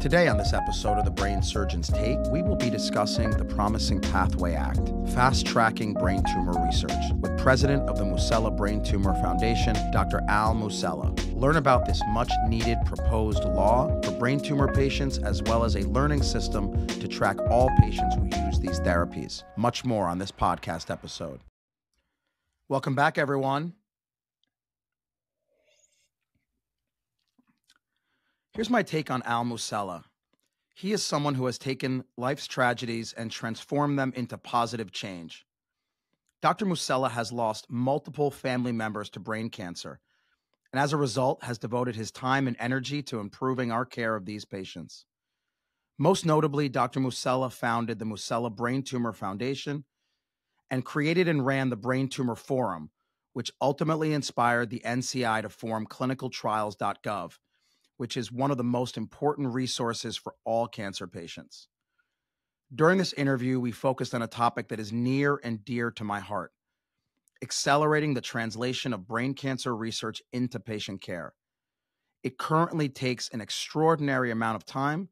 Today, on this episode of the Brain Surgeon's Take, we will be discussing the Promising Pathway Act, fast tracking brain tumor research, with President of the Musella Brain Tumor Foundation, Dr. Al Musella. Learn about this much needed proposed law for brain tumor patients, as well as a learning system to track all patients who use these therapies. Much more on this podcast episode. Welcome back, everyone. Here's my take on Al Musella. He is someone who has taken life's tragedies and transformed them into positive change. Dr. Musella has lost multiple family members to brain cancer, and as a result, has devoted his time and energy to improving our care of these patients. Most notably, Dr. Musella founded the Musella Brain Tumor Foundation and created and ran the Brain Tumor Forum, which ultimately inspired the NCI to form clinicaltrials.gov which is one of the most important resources for all cancer patients. During this interview, we focused on a topic that is near and dear to my heart accelerating the translation of brain cancer research into patient care. It currently takes an extraordinary amount of time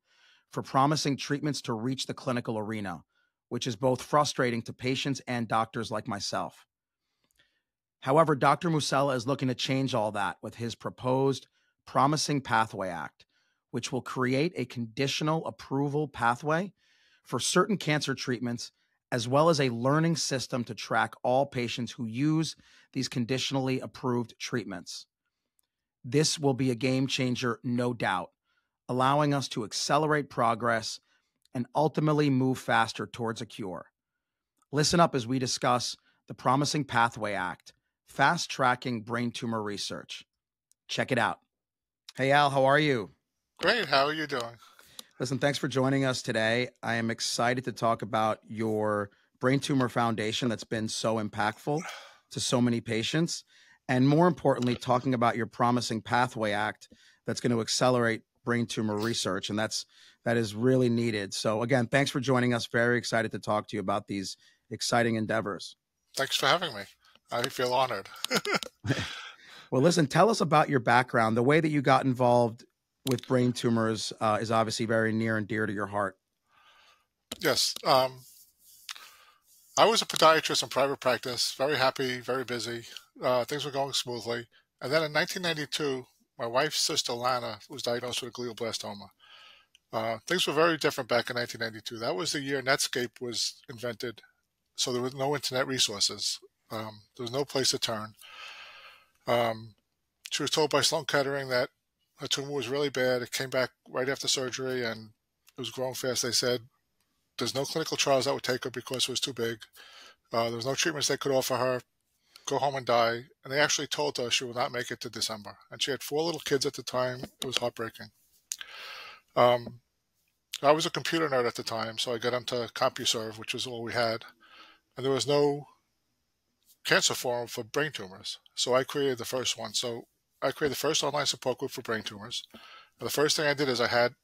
for promising treatments to reach the clinical arena, which is both frustrating to patients and doctors like myself. However, Dr. Musella is looking to change all that with his proposed Promising Pathway Act, which will create a conditional approval pathway for certain cancer treatments, as well as a learning system to track all patients who use these conditionally approved treatments. This will be a game changer, no doubt, allowing us to accelerate progress and ultimately move faster towards a cure. Listen up as we discuss the Promising Pathway Act, fast tracking brain tumor research. Check it out. Hey, Al, how are you? Great. How are you doing? Listen, thanks for joining us today. I am excited to talk about your Brain Tumor Foundation that's been so impactful to so many patients. And more importantly, talking about your Promising Pathway Act that's going to accelerate brain tumor research. And that's that is really needed. So again, thanks for joining us. Very excited to talk to you about these exciting endeavors. Thanks for having me. I feel honored. Well, listen, tell us about your background. The way that you got involved with brain tumors uh, is obviously very near and dear to your heart. Yes. Um, I was a podiatrist in private practice, very happy, very busy. Uh, things were going smoothly. And then in 1992, my wife's sister Lana was diagnosed with a glioblastoma. Uh, things were very different back in 1992. That was the year Netscape was invented, so there was no internet resources. Um, there was no place to turn. Um, she was told by Sloan Kettering that her tumor was really bad. It came back right after surgery and it was growing fast. They said there's no clinical trials that would take her because it was too big. Uh, there was no treatments they could offer her. Go home and die. And they actually told her she would not make it to December. And she had four little kids at the time. It was heartbreaking. Um, I was a computer nerd at the time, so I got into CompuServe, which was all we had. And there was no cancer forum for brain tumors. So I created the first one. So I created the first online support group for brain tumors. And the first thing I did is I had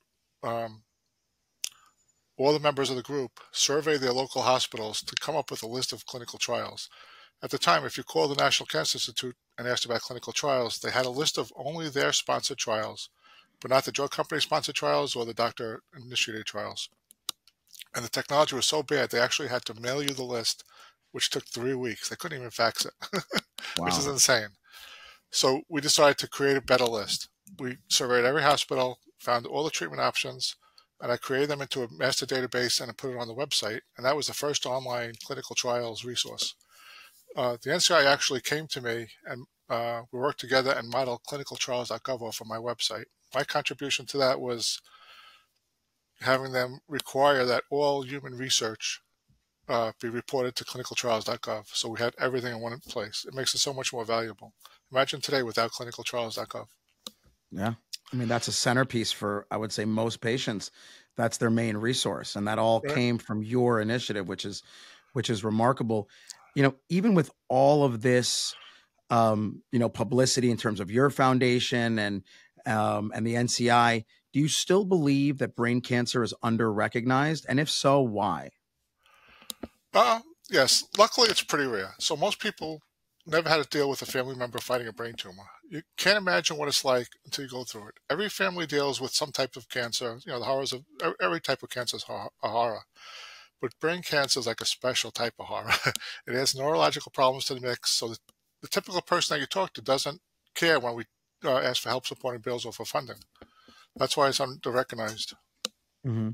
um, all the members of the group survey their local hospitals to come up with a list of clinical trials. At the time, if you called the National Cancer Institute and asked about clinical trials, they had a list of only their sponsored trials, but not the drug company sponsored trials or the doctor initiated trials. And the technology was so bad, they actually had to mail you the list which took three weeks. They couldn't even fax it, wow. which is insane. So we decided to create a better list. We surveyed every hospital, found all the treatment options, and I created them into a master database and I put it on the website. And that was the first online clinical trials resource. Uh, the NCI actually came to me and uh, we worked together and modeled clinicaltrials.gov off of my website. My contribution to that was having them require that all human research uh, be reported to clinicaltrials.gov. So we had everything in one place. It makes it so much more valuable. Imagine today without clinicaltrials.gov. Yeah. I mean, that's a centerpiece for, I would say, most patients. That's their main resource. And that all right. came from your initiative, which is, which is remarkable. You know, even with all of this, um, you know, publicity in terms of your foundation and, um, and the NCI, do you still believe that brain cancer is under recognized? And if so, why? Uh, yes. Luckily, it's pretty rare. So most people never had to deal with a family member fighting a brain tumor. You can't imagine what it's like until you go through it. Every family deals with some type of cancer. You know, the horrors of every type of cancer is a horror. But brain cancer is like a special type of horror. it has neurological problems to the mix. So the, the typical person that you talk to doesn't care when we uh, ask for help, supporting bills or for funding. That's why it's under-recognized. Mm-hmm.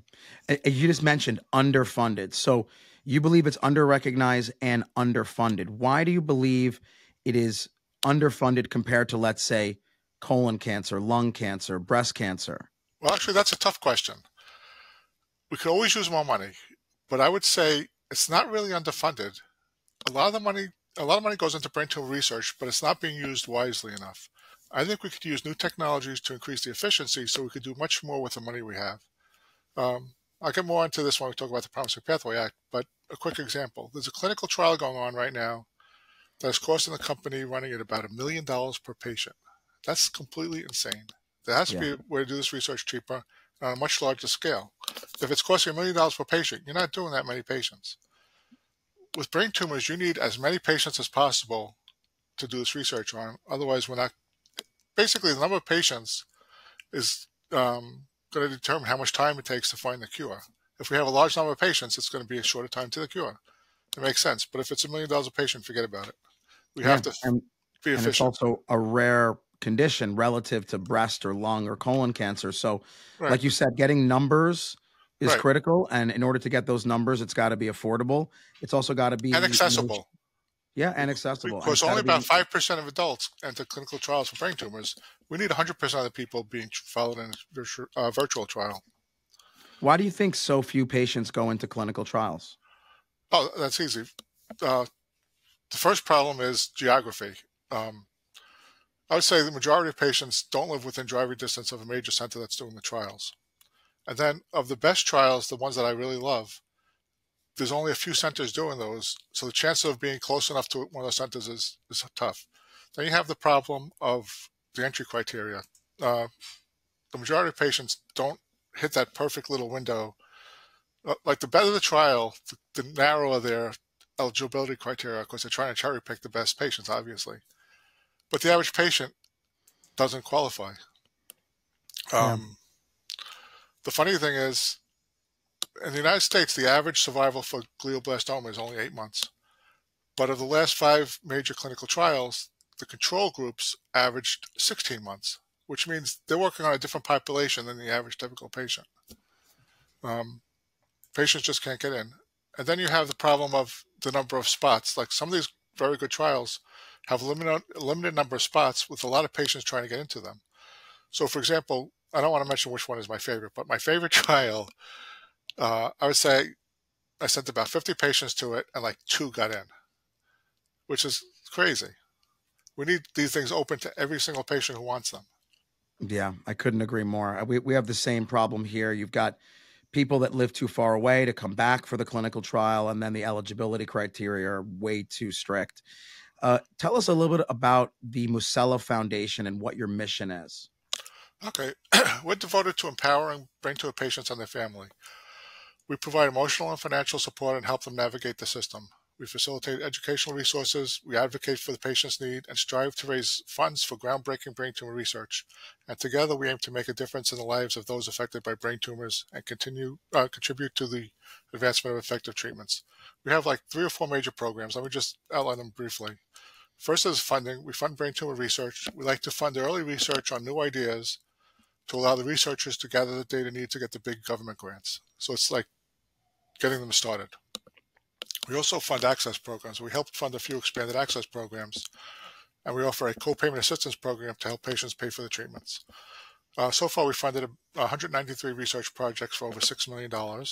You just mentioned underfunded. So you believe it's under-recognized and underfunded. Why do you believe it is underfunded compared to, let's say, colon cancer, lung cancer, breast cancer? Well, actually, that's a tough question. We could always use more money, but I would say it's not really underfunded. A lot of the money, a lot of money goes into brain tumor research, but it's not being used wisely enough. I think we could use new technologies to increase the efficiency so we could do much more with the money we have. Um, I'll get more into this when we talk about the Promising Pathway Act, but a quick example. There's a clinical trial going on right now that's costing the company running at about a million dollars per patient. That's completely insane. There has to yeah. be a way to do this research cheaper on a much larger scale. If it's costing a million dollars per patient, you're not doing that many patients. With brain tumors, you need as many patients as possible to do this research on. Otherwise, we're not basically the number of patients is um, going to determine how much time it takes to find the cure. If we have a large number of patients, it's going to be a shorter time to the cure. It makes sense. But if it's a million dollars a patient, forget about it. We yeah, have to and, be efficient. And it's also a rare condition relative to breast or lung or colon cancer. So, right. like you said, getting numbers is right. critical. And in order to get those numbers, it's got to be affordable. It's also got to be and accessible. Yeah, and accessible. Because only about five percent of adults enter clinical trials for brain tumors. We need 100 percent of the people being followed in a uh, virtual trial. Why do you think so few patients go into clinical trials? Oh, that's easy. Uh, the first problem is geography. Um, I would say the majority of patients don't live within driving distance of a major center that's doing the trials. And then, of the best trials, the ones that I really love, there's only a few centers doing those, so the chance of being close enough to one of those centers is, is tough. Then you have the problem of the entry criteria. Uh, the majority of patients don't hit that perfect little window. Uh, like the better the trial, the, the narrower their eligibility criteria because they're trying to cherry pick the best patients, obviously. But the average patient doesn't qualify. Um, The funny thing is, in the United States, the average survival for glioblastoma is only eight months. But of the last five major clinical trials, the control groups averaged 16 months, which means they're working on a different population than the average typical patient. Um, patients just can't get in. And then you have the problem of the number of spots. Like some of these very good trials have limited, limited number of spots with a lot of patients trying to get into them. So, for example, I don't want to mention which one is my favorite, but my favorite trial uh, I would say I sent about 50 patients to it and like two got in, which is crazy. We need these things open to every single patient who wants them. Yeah, I couldn't agree more. We, we have the same problem here. You've got people that live too far away to come back for the clinical trial, and then the eligibility criteria are way too strict. Uh, tell us a little bit about the Musella Foundation and what your mission is. Okay. We're devoted to empowering brain tumor patients and their family. We provide emotional and financial support and help them navigate the system. We facilitate educational resources, we advocate for the patient's need, and strive to raise funds for groundbreaking brain tumor research. And together we aim to make a difference in the lives of those affected by brain tumors and continue uh, contribute to the advancement of effective treatments. We have like three or four major programs. Let me just outline them briefly. First is funding. We fund brain tumor research. We like to fund early research on new ideas to allow the researchers to gather the data needed to get the big government grants. So it's like getting them started. We also fund access programs. We help fund a few expanded access programs, and we offer a co-payment assistance program to help patients pay for the treatments. Uh, so far, we funded 193 research projects for over $6 million. Wow.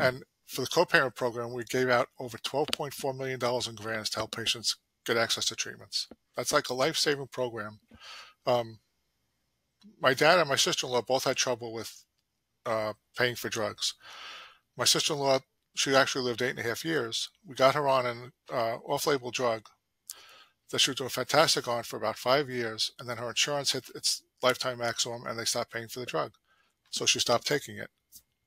And for the co-payment program, we gave out over $12.4 million in grants to help patients get access to treatments. That's like a life-saving program. Um, my dad and my sister-in-law both had trouble with uh, paying for drugs my sister-in-law, she actually lived eight and a half years. We got her on an uh, off-label drug that she was doing fantastic on for about five years, and then her insurance hit its lifetime maximum, and they stopped paying for the drug. So she stopped taking it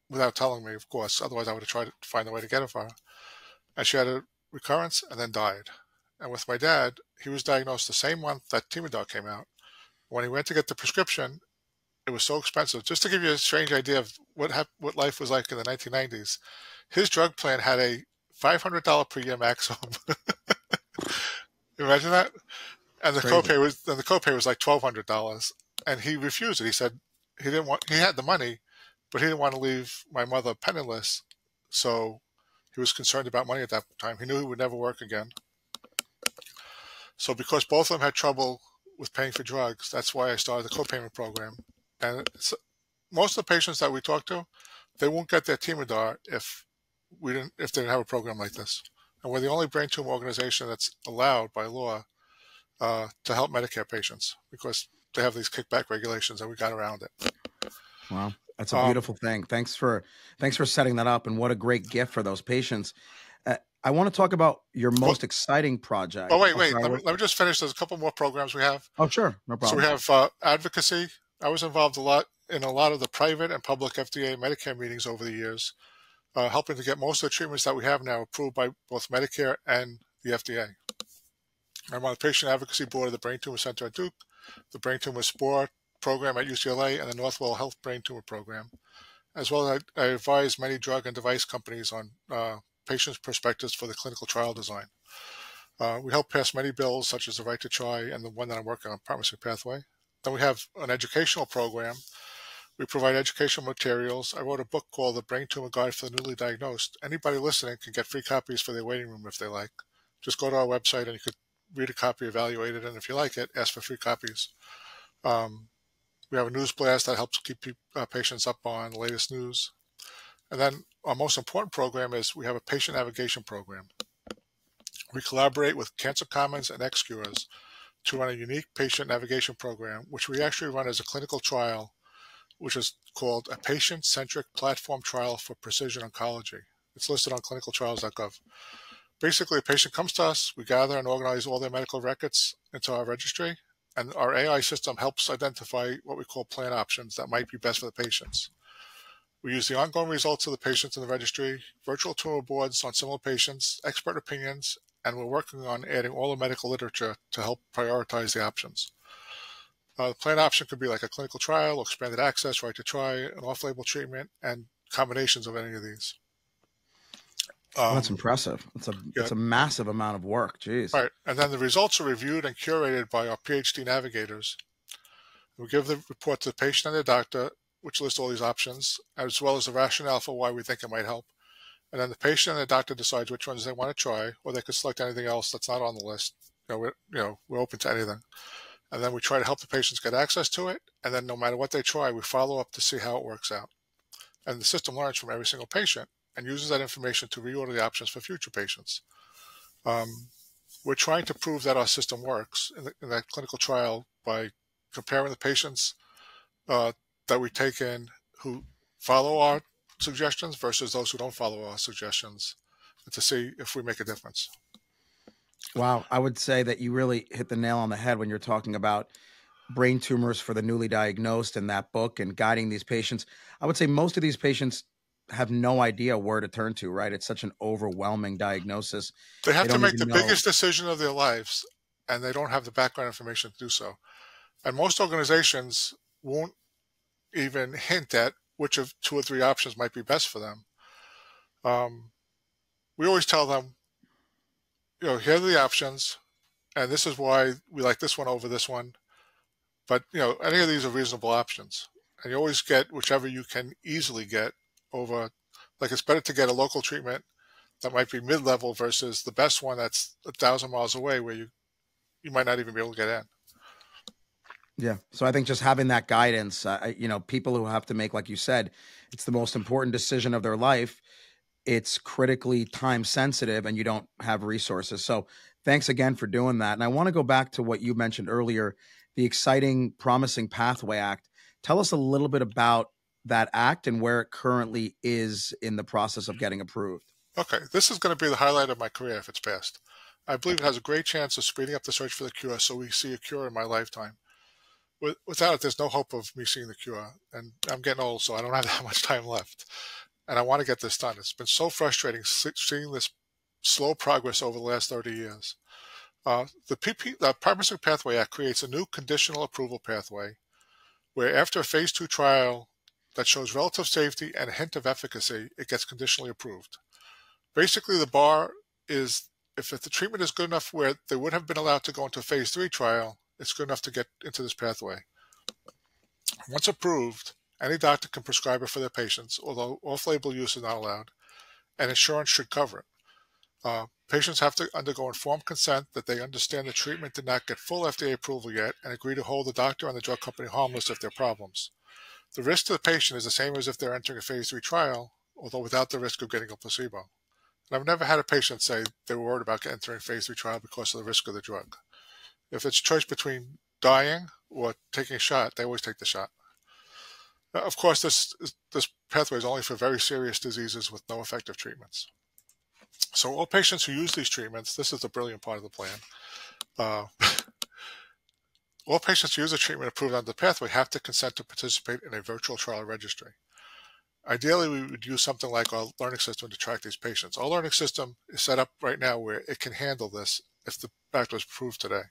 without telling me, of course. Otherwise, I would have tried to find a way to get it for her. And she had a recurrence and then died. And with my dad, he was diagnosed the same month that Temodar came out. When he went to get the prescription, it was so expensive. Just to give you a strange idea of what hap- what life was like in the 1990s, his drug plan had a $500 per year maximum. Imagine that. And the Crazy. copay was and the copay was like twelve hundred dollars, and he refused it. He said he didn't want. He had the money, but he didn't want to leave my mother penniless. So he was concerned about money at that time. He knew he would never work again. So because both of them had trouble with paying for drugs, that's why I started the copayment program. And most of the patients that we talk to, they won't get their Temodar if we didn't if they didn't have a program like this. And we're the only brain tumor organization that's allowed by law uh, to help Medicare patients because they have these kickback regulations and we got around it. Wow, that's a Um, beautiful thing. Thanks for thanks for setting that up, and what a great gift for those patients. Uh, I want to talk about your most exciting project. Oh, wait, wait. Let me, let me just finish. There's a couple more programs we have. oh, sure, no problem. So we have uh, advocacy. I was involved a lot in a lot of the private and public FDA Medicare meetings over the years, uh, helping to get most of the treatments that we have now approved by both Medicare and the FDA. I'm on the patient advocacy board of the Brain Tumor Center at Duke, the Brain Tumor Spore program at UCLA, and the Northwell Health Brain Tumor program. As well as I, I advise many drug and device companies on uh, patients' perspectives for the clinical trial design. Uh, we help pass many bills, such as the right to try and the one that I'm working on, Promising Pathway. Then we have an educational program. We provide educational materials. I wrote a book called The Brain Tumor Guide for the Newly Diagnosed. Anybody listening can get free copies for their waiting room if they like. Just go to our website and you could read a copy, evaluate it, and if you like it, ask for free copies. Um, we have a news blast that helps keep uh, patients up on the latest news. And then our most important program is we have a patient navigation program. We collaborate with Cancer Commons and XCures to run a unique patient navigation program, which we actually run as a clinical trial, which is called a patient centric platform trial for precision oncology. It's listed on clinicaltrials.gov. Basically, a patient comes to us, we gather and organize all their medical records into our registry, and our AI system helps identify what we call plan options that might be best for the patients. We use the ongoing results of the patients in the registry, virtual tumor boards on similar patients, expert opinions, and we're working on adding all the medical literature to help prioritize the options. Uh, the plan option could be like a clinical trial, expanded access, right to try, an off-label treatment, and combinations of any of these. Well, that's Um, impressive. It's a yeah. it's a massive amount of work. Jeez. Right, and then the results are reviewed and curated by our PhD navigators. We give the report to the patient and the doctor, which lists all these options, as well as the rationale for why we think it might help. And then the patient and the doctor decides which ones they want to try, or they could select anything else that's not on the list. You know, we're, you know, we're open to anything. And then we try to help the patients get access to it. And then no matter what they try, we follow up to see how it works out. And the system learns from every single patient and uses that information to reorder the options for future patients. Um, we're trying to prove that our system works in, the, in that clinical trial by comparing the patients uh, that we take in who follow our suggestions versus those who don't follow our suggestions to see if we make a difference. Wow, I would say that you really hit the nail on the head when you're talking about brain tumors for the newly diagnosed in that book and guiding these patients. I would say most of these patients have no idea where to turn to, right? It's such an overwhelming diagnosis. They have They to make the know. biggest decision of their lives, and they don't have the background information to do so. And most organizations won't even hint at which of two or three options might be best for them. Um, we always tell them, you know, here are the options, and this is why we like this one over this one. But you know, any of these are reasonable options, and you always get whichever you can easily get over. Like it's better to get a local treatment that might be mid-level versus the best one that's a thousand miles away where you you might not even be able to get in. Yeah. So I think just having that guidance, uh, you know, people who have to make, like you said, it's the most important decision of their life. It's critically time sensitive and you don't have resources. So thanks again for doing that. And I want to go back to what you mentioned earlier the exciting Promising Pathway Act. Tell us a little bit about that act and where it currently is in the process of getting approved. Okay, this is going to be the highlight of my career if it's passed. I believe it has a great chance of speeding up the search for the cure, so we see a cure in my lifetime. With, without it, there's no hope of me seeing the cure, and I'm getting old, so I don't have that much time left. And I want to get this done. It's been so frustrating seeing this slow progress over the last 30 years. Uh, the, PP, the Promising Pathway Act creates a new conditional approval pathway where after a phase two trial that shows relative safety and a hint of efficacy, it gets conditionally approved. Basically, the bar is if, if the treatment is good enough where they would have been allowed to go into a phase three trial, it's good enough to get into this pathway. Once approved, any doctor can prescribe it for their patients, although off label use is not allowed, and insurance should cover it. Uh, patients have to undergo informed consent that they understand the treatment did not get full FDA approval yet and agree to hold the doctor and the drug company harmless if there are problems. The risk to the patient is the same as if they're entering a phase three trial, although without the risk of getting a placebo. And I've never had a patient say they were worried about entering phase three trial because of the risk of the drug. If it's choice between dying or taking a shot, they always take the shot. Now, of course, this this pathway is only for very serious diseases with no effective treatments. So all patients who use these treatments, this is the brilliant part of the plan. Uh, all patients who use a treatment approved under the pathway have to consent to participate in a virtual trial registry. Ideally, we would use something like our learning system to track these patients. Our learning system is set up right now where it can handle this if the factor is approved today.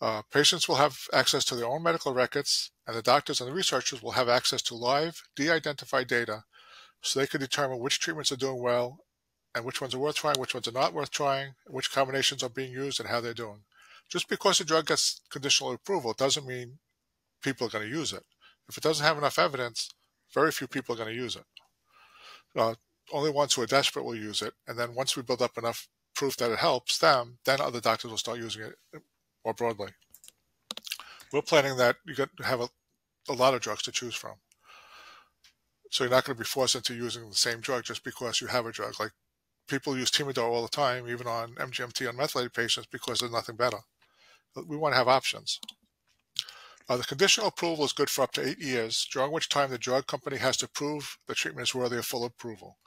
Uh, patients will have access to their own medical records, and the doctors and the researchers will have access to live, de-identified data so they can determine which treatments are doing well and which ones are worth trying, which ones are not worth trying, which combinations are being used, and how they're doing. Just because a drug gets conditional approval doesn't mean people are going to use it. If it doesn't have enough evidence, very few people are going to use it. Uh, only ones who are desperate will use it. And then once we build up enough proof that it helps them, then other doctors will start using it more broadly. We're planning that you to have a, a lot of drugs to choose from. So you're not going to be forced into using the same drug just because you have a drug. Like people use Temodar all the time, even on MGMT unmethylated patients, because there's nothing better. We want to have options. Uh, the conditional approval is good for up to eight years, during which time the drug company has to prove the treatment is worthy of full approval.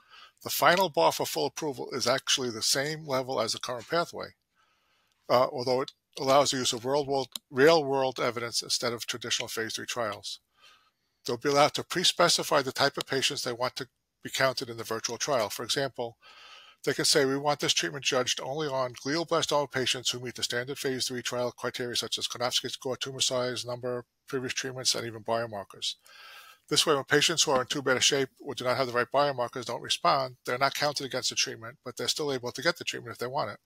The final bar for full approval is actually the same level as the current pathway, uh, although it allows the use of real world, real world evidence instead of traditional phase three trials. They'll be allowed to pre specify the type of patients they want to be counted in the virtual trial. For example, they can say we want this treatment judged only on glioblastoma patients who meet the standard phase 3 trial criteria such as Karnofsky score, tumor size, number, previous treatments, and even biomarkers. This way, when patients who are in too bad a shape or do not have the right biomarkers don't respond, they're not counted against the treatment, but they're still able to get the treatment if they want it.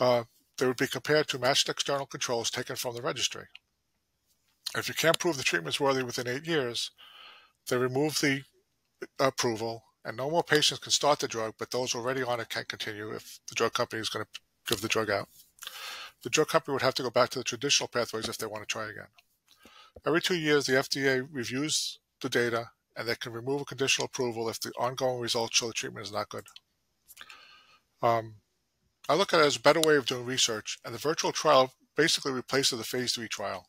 Uh, they would be compared to matched external controls taken from the registry. If you can't prove the treatment is worthy within eight years, they remove the approval and no more patients can start the drug, but those already on it can continue if the drug company is going to give the drug out. The drug company would have to go back to the traditional pathways if they want to try again. Every two years, the FDA reviews the data and they can remove a conditional approval if the ongoing results show the treatment is not good. Um, I look at it as a better way of doing research, and the virtual trial basically replaces the phase three trial.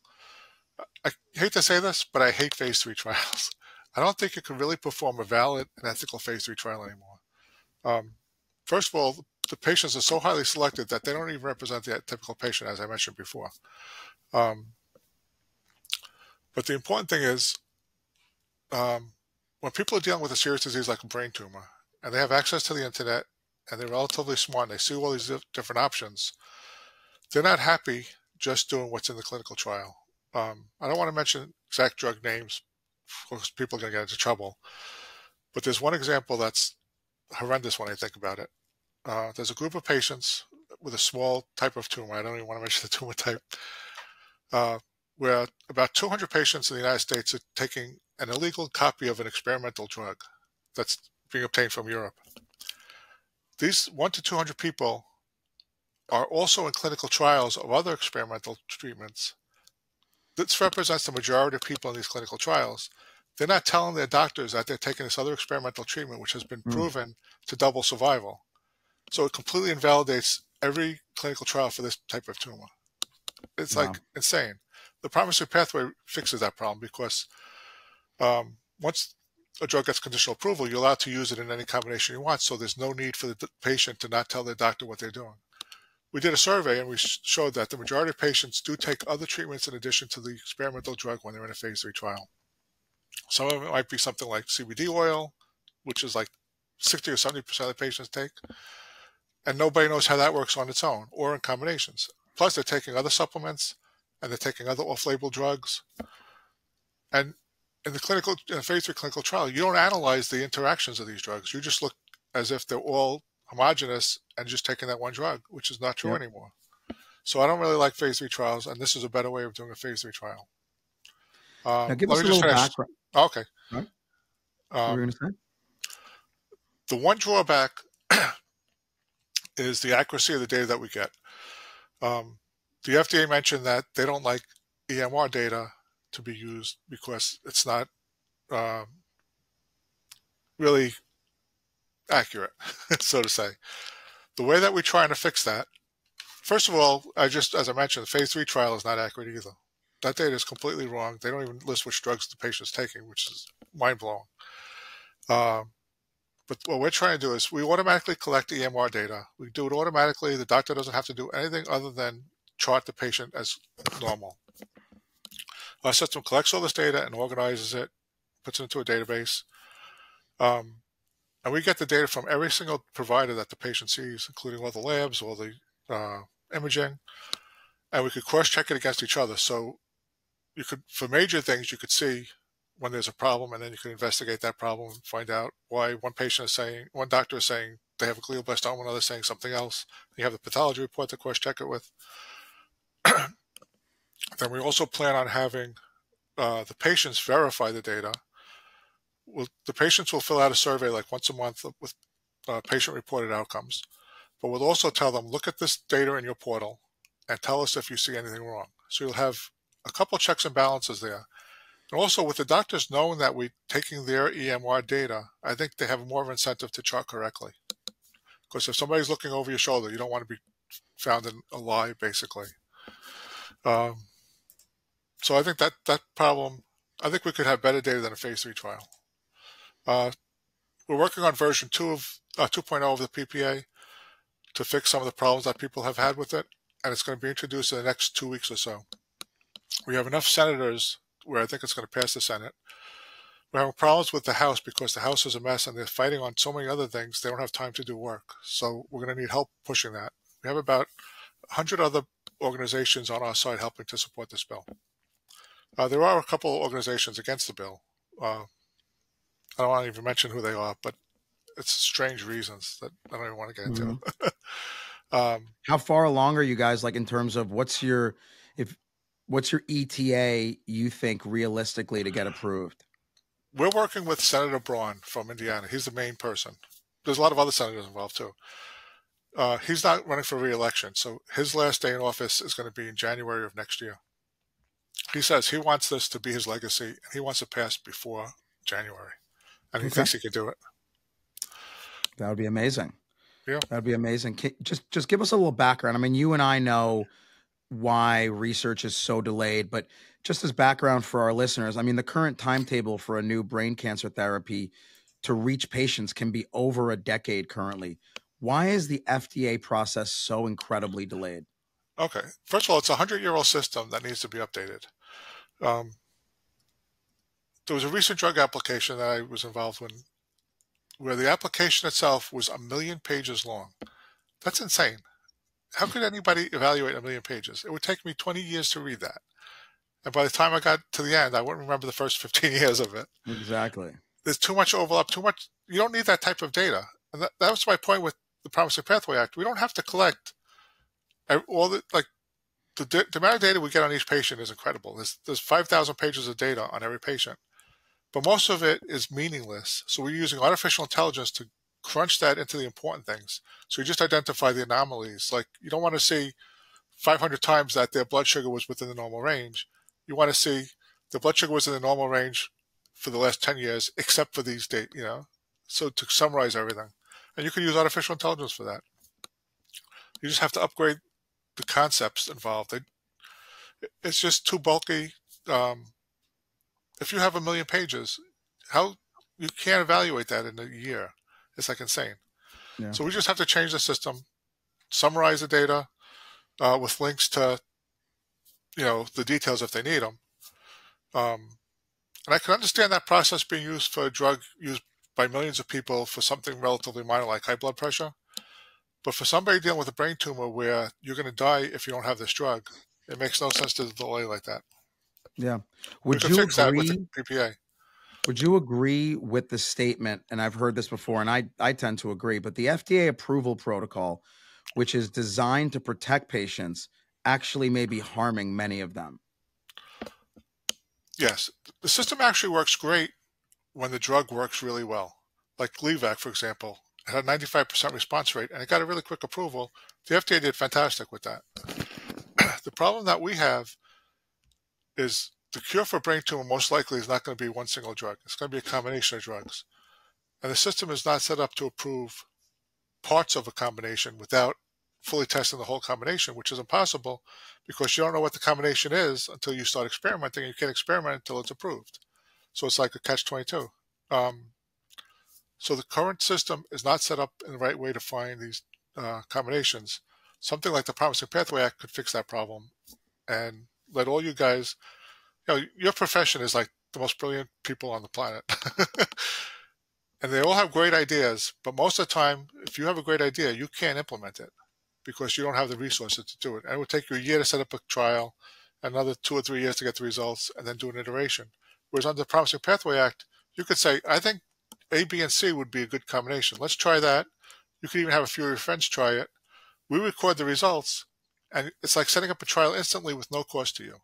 I hate to say this, but I hate phase three trials. I don't think it can really perform a valid and ethical phase three trial anymore. Um, first of all, the patients are so highly selected that they don't even represent the typical patient, as I mentioned before. Um, but the important thing is, um, when people are dealing with a serious disease like a brain tumor, and they have access to the internet, and they're relatively smart, and they see all these different options, they're not happy just doing what's in the clinical trial. Um, I don't want to mention exact drug names, because people are going to get into trouble. But there's one example that's horrendous when I think about it. Uh, there's a group of patients with a small type of tumor. I don't even want to mention the tumor type. Uh, where about 200 patients in the United States are taking an illegal copy of an experimental drug that's being obtained from Europe. These one to 200 people are also in clinical trials of other experimental treatments this represents the majority of people in these clinical trials. They're not telling their doctors that they're taking this other experimental treatment, which has been mm. proven to double survival. So it completely invalidates every clinical trial for this type of tumor. It's wow. like insane. The promising pathway fixes that problem because um, once a drug gets conditional approval, you're allowed to use it in any combination you want. So there's no need for the patient to not tell their doctor what they're doing we did a survey and we showed that the majority of patients do take other treatments in addition to the experimental drug when they're in a phase three trial. Some of it might be something like CBD oil, which is like 60 or 70% of the patients take. and nobody knows how that works on its own or in combinations. Plus, they're taking other supplements and they're taking other off-label drugs. And in the clinical, in the phase three clinical trial, you don't analyze the interactions of these drugs. You just look as if they're all homogenous and just taking that one drug, which is not true yep. anymore. So I don't really like phase three trials, and this is a better way of doing a phase three trial. Um, now give us a little background. Okay. Right. Um, the one drawback is the accuracy of the data that we get. Um, the FDA mentioned that they don't like EMR data to be used because it's not um, really accurate, so to say. The way that we're trying to fix that, first of all, I just, as I mentioned, the phase three trial is not accurate either. That data is completely wrong. They don't even list which drugs the patient is taking, which is mind blowing. Um, but what we're trying to do is we automatically collect EMR data. We do it automatically. The doctor doesn't have to do anything other than chart the patient as normal. Our system collects all this data and organizes it, puts it into a database. Um, and we get the data from every single provider that the patient sees, including all the labs, all the uh, imaging, and we could cross-check it against each other. So you could, for major things, you could see when there's a problem, and then you could investigate that problem and find out why one patient is saying, one doctor is saying they have a glioblastoma, another saying something else. You have the pathology report to cross-check it with. Then we also plan on having uh, the patients verify the data will, the patients will fill out a survey like once a month with uh, patient reported outcomes. But we'll also tell them, look at this data in your portal and tell us if you see anything wrong. So you'll have a couple checks and balances there. And also with the doctors knowing that we're taking their EMR data, I think they have more of an incentive to chart correctly. Because if somebody's looking over your shoulder, you don't want to be found in a lie, basically. Um, so I think that that problem, I think we could have better data than a phase three trial. Uh, we're working on version 2 of uh, 2.0 of the PPA to fix some of the problems that people have had with it, and it's going to be introduced in the next two weeks or so. We have enough senators where I think it's going to pass the Senate. We're having problems with the House because the House is a mess and they're fighting on so many other things. They don't have time to do work. So we're going to need help pushing that. We have about 100 other organizations on our side helping to support this bill. Uh, there are a couple organizations against the bill. Uh, I don't want to even mention who they are, but it's strange reasons that I don't even want to get into. Mm-hmm. um, How far along are you guys, like in terms of what's your if what's your ETA you think realistically to get approved? We're working with Senator Braun from Indiana. He's the main person. There's a lot of other senators involved too. Uh, he's not running for reelection, so his last day in office is going to be in January of next year. He says he wants this to be his legacy, and he wants to pass before January and he okay. thinks he could do it. That would be amazing. Yeah, that'd be amazing. Just just give us a little background. I mean, you and I know why research is so delayed, but just as background for our listeners, I mean, the current timetable for a new brain cancer therapy to reach patients can be over a decade currently. Why is the FDA process so incredibly delayed? Okay. First of all, it's a 100 year old system that needs to be updated. Um, there was a recent drug application that I was involved in where the application itself was a million pages long. That's insane. How could anybody evaluate a million pages? It would take me 20 years to read that. And by the time I got to the end, I wouldn't remember the first 15 years of it. Exactly. There's too much overlap, too much. You don't need that type of data. And that, that was my point with the Promising Pathway Act. We don't have to collect all the, like, the, the amount of data we get on each patient is incredible. There's, there's 5,000 pages of data on every patient but most of it is meaningless. So we're using artificial intelligence to crunch that into the important things. So you just identify the anomalies. Like you don't want to see 500 times that their blood sugar was within the normal range. You want to see the blood sugar was in the normal range for the last 10 years, except for these date, you know, so to summarize everything. And you can use artificial intelligence for that. You just have to upgrade the concepts involved. it's just too bulky. Um, if you have a million pages, how you can't evaluate that in a year. It's like insane. Yeah. So we just have to change the system, summarize the data uh, with links to, you know, the details if they need them. Um, and I can understand that process being used for a drug used by millions of people for something relatively minor like high blood pressure. But for somebody dealing with a brain tumor where you're going to die if you don't have this drug, it makes no sense to delay like that. Yeah. Would you fix that with agree? the PPA. Would you agree with the statement? And I've heard this before, and I, I tend to agree, but the FDA approval protocol, which is designed to protect patients, actually may be harming many of them. Yes, the system actually works great when the drug works really well. Like Gleevec, for example, it had a 95% response rate and it got a really quick approval. The FDA did fantastic with that. the problem that we have is the cure for brain tumor most likely is not going to be one single drug. It's going to be a combination of drugs. And the system is not set up to approve parts of a combination without fully testing the whole combination, which is impossible because you don't know what the combination is until you start experimenting. You can't experiment until it's approved. So it's like a catch 22. Um, so the current system is not set up in the right way to find these uh, combinations. Something like the Promising Pathway Act could fix that problem and let all you guys, you know, your profession is like the most brilliant people on the planet. and they all have great ideas, but most of the time, if you have a great idea, you can't implement it because you don't have the resources to do it. And it would take you a year to set up a trial, another two or three years to get the results, and then do an iteration. Whereas under the Promising Pathway Act, you could say, I think A, B, and C would be a good combination. Let's try that. You could even have a few of your friends try it. We record the results, and it's like setting up a trial instantly with no cost to you.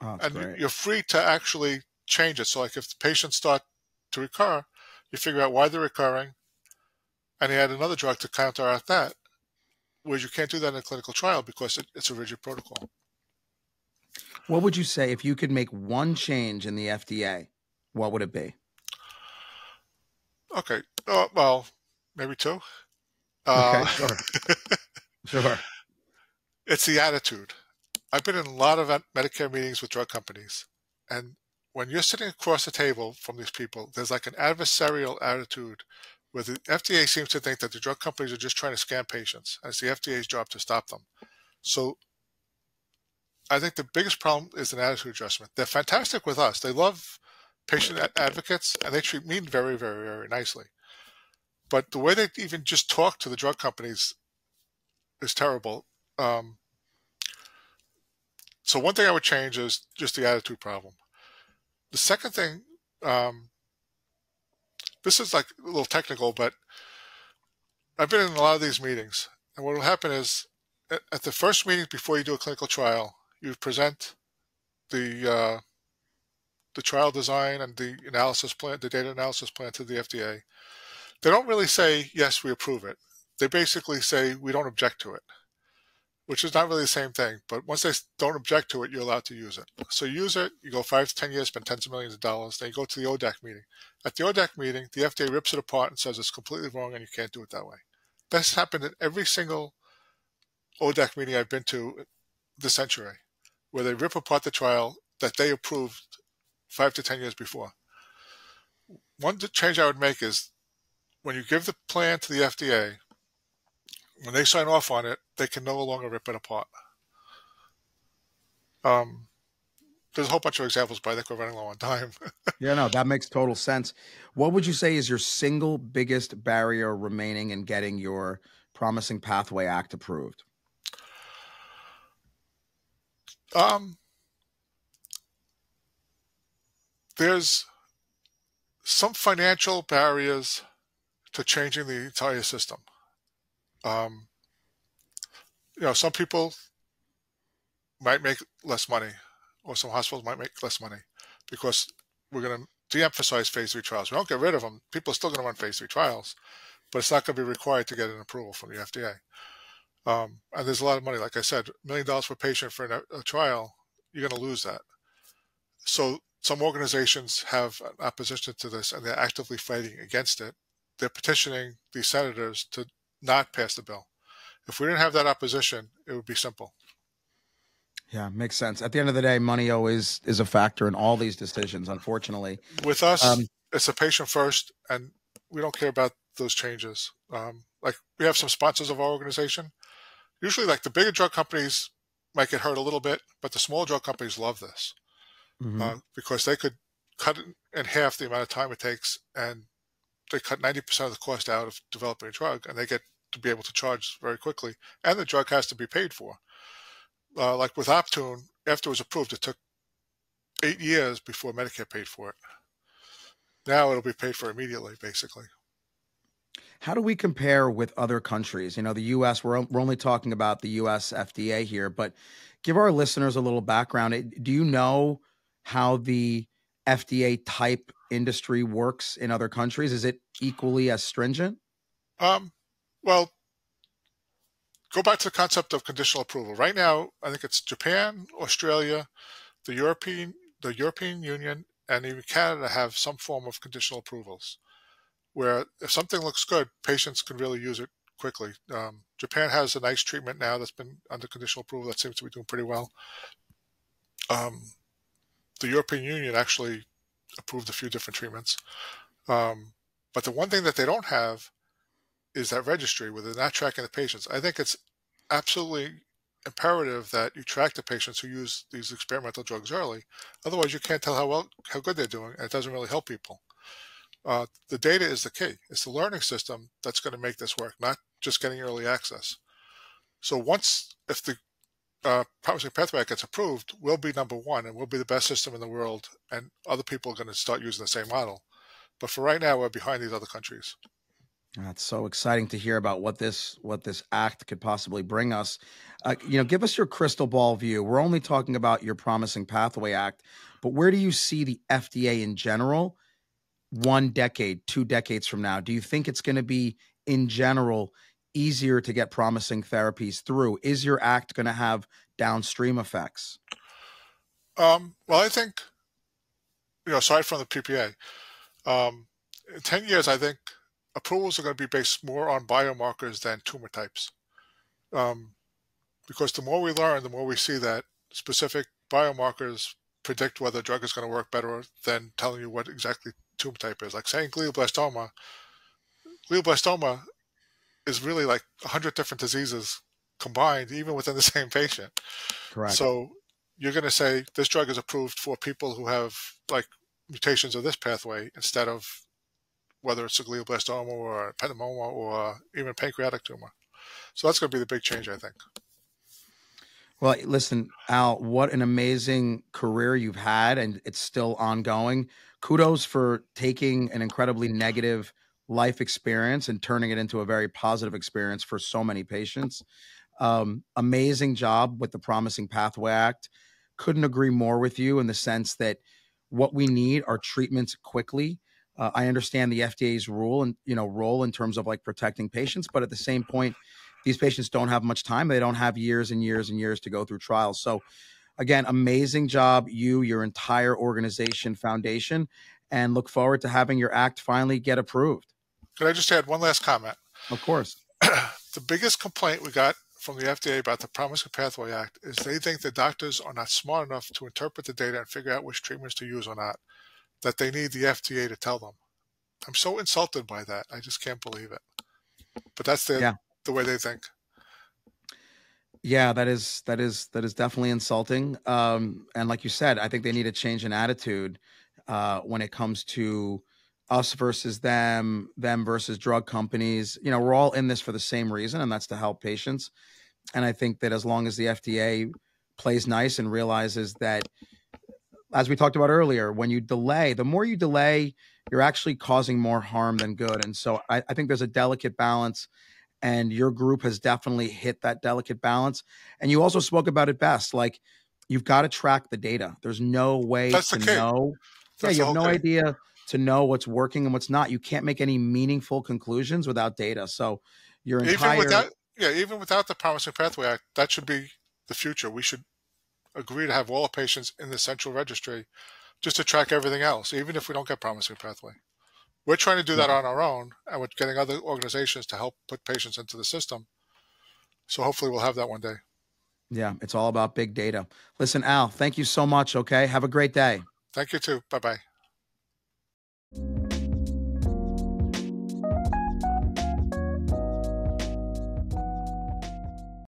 Oh, and great. you're free to actually change it. So, like if the patients start to recur, you figure out why they're recurring, and you add another drug to counteract that. Whereas you can't do that in a clinical trial because it, it's a rigid protocol. What would you say if you could make one change in the FDA? What would it be? Okay. Uh, well, maybe two. Uh, Okay, sure. Sure. it's the attitude. I've been in a lot of Medicare meetings with drug companies, and when you're sitting across the table from these people, there's like an adversarial attitude where the FDA seems to think that the drug companies are just trying to scam patients, and it's the FDA's job to stop them. So I think the biggest problem is an attitude adjustment. They're fantastic with us. They love patient advocates, and they treat me very, very, very nicely. But the way they even just talk to the drug companies is terrible. Um, so one thing I would change is just the attitude problem. The second thing, um, this is like a little technical, but I've been in a lot of these meetings, and what will happen is at, the first meeting before you do a clinical trial, you present the uh, the trial design and the analysis plan, the data analysis plan to the FDA. They don't really say yes, we approve it. They basically say we don't object to it which is not really the same thing. But once they don't object to it, you're allowed to use it. So you use it, you go five to 10 years, spend tens of millions of dollars, then you go to the ODAC meeting. At the ODAC meeting, the FDA rips it apart and says it's completely wrong and you can't do it that way. That's happened at every single ODAC meeting I've been to this century, where they rip apart the trial that they approved five to 10 years before. One change I would make is when you give the plan to the FDA, when they sign off on it, they can no longer rip it apart. Um, there's a whole bunch of examples, but I think we're running low on time. yeah, no, that makes total sense. What would you say is your single biggest barrier remaining in getting your Promising Pathway Act approved? Um, there's some financial barriers to changing the entire system. Um, you know, some people might make less money, or some hospitals might make less money because we're going to de-emphasize phase three trials. We don't get rid of them. People are still going to run phase three trials, but it's not going to be required to get an approval from the FDA. Um, and there's a lot of money. Like I said, million dollars per patient for a trial, you're going to lose that. So some organizations have an opposition to this, and they're actively fighting against it. They're petitioning the senators to not pass the bill. If we didn't have that opposition, it would be simple. Yeah, makes sense. At the end of the day, money always is a factor in all these decisions, unfortunately. With us, um, it's a patient first, and we don't care about those changes. Um, like we have some sponsors of our organization. Usually, like the bigger drug companies might get hurt a little bit, but the small drug companies love this mm-hmm. uh, because they could cut in half the amount of time it takes, and they cut ninety percent of the cost out of developing a drug, and they get to be able to charge very quickly, and the drug has to be paid for. Uh, like with Optune, after it was approved, it took eight years before Medicare paid for it. Now it'll be paid for immediately, basically. How do we compare with other countries? You know, the US, we're, we're only talking about the US FDA here, but give our listeners a little background. Do you know how the FDA type industry works in other countries? Is it equally as stringent? Um, well, go back to the concept of conditional approval. Right now, I think it's Japan, Australia, the European, the European Union, and even Canada have some form of conditional approvals where if something looks good, patients can really use it quickly. Um, Japan has a nice treatment now that's been under conditional approval that seems to be doing pretty well. Um, the European Union actually approved a few different treatments. Um, but the one thing that they don't have is that registry where they're not tracking the patients. I think it's absolutely imperative that you track the patients who use these experimental drugs early. Otherwise, you can't tell how well how good they're doing, and it doesn't really help people. Uh, the data is the key. It's the learning system that's going to make this work, not just getting early access. So once, if the uh, Promising Pathway gets approved, we'll be number one and we'll be the best system in the world, and other people are going to start using the same model. But for right now, we're behind these other countries. That's so exciting to hear about what this what this act could possibly bring us. Uh, you know, give us your crystal ball view. We're only talking about your Promising Pathway Act, but where do you see the FDA in general one decade, two decades from now? Do you think it's going to be, in general, easier to get promising therapies through? Is your act going to have downstream effects? Um, well, I think, you know, aside from the PPA, um, in 10 years, I think approvals are going to be based more on biomarkers than tumor types. Um, because the more we learn, the more we see that specific biomarkers predict whether a drug is going to work better than telling you what exactly tumor type is. Like saying glioblastoma, glioblastoma is really like hundred different diseases combined, even within the same patient. Correct. So you're going to say this drug is approved for people who have like mutations of this pathway instead of whether it's a glioblastoma or a ependymoma or even pancreatic tumor. So that's going to be the big change, I think. Well, listen, Al, what an amazing career you've had, and it's still ongoing kudos for taking an incredibly negative life experience and turning it into a very positive experience for so many patients. Um, amazing job with the Promising Pathway Act. Couldn't agree more with you in the sense that what we need are treatments quickly. Uh, I understand the FDA's rule and you know role in terms of like protecting patients, but at the same point, these patients don't have much time. They don't have years and years and years to go through trials. So Again, amazing job, you, your entire organization, foundation, and look forward to having your act finally get approved. Could I just add one last comment? Of course. the biggest complaint we got from the FDA about the Promising Pathway Act is they think the doctors are not smart enough to interpret the data and figure out which treatments to use or not, that they need the FDA to tell them. I'm so insulted by that. I just can't believe it. But that's the, yeah. the way they think. Yeah, that is that is that is definitely insulting. Um, and like you said, I think they need a change in attitude uh, when it comes to us versus them, them versus drug companies. You know, we're all in this for the same reason, and that's to help patients. And I think that as long as the FDA plays nice and realizes that, as we talked about earlier, when you delay, the more you delay, you're actually causing more harm than good. And so I, I think there's a delicate balance and your group has definitely hit that delicate balance. And you also spoke about it best, like you've got to track the data. There's no way That's to know. That's yeah, you have no idea to know what's working and what's not. You can't make any meaningful conclusions without data. So your entire even without, yeah, even without the Promising Pathway Act, that should be the future. We should agree to have all patients in the central registry just to track everything else, even if we don't get Promising Pathway. We're trying to do that on our own, and we're getting other organizations to help put patients into the system. So hopefully we'll have that one day. Yeah, it's all about big data. Listen, Al, thank you so much. Okay. Have a great day. Thank you too. Bye bye.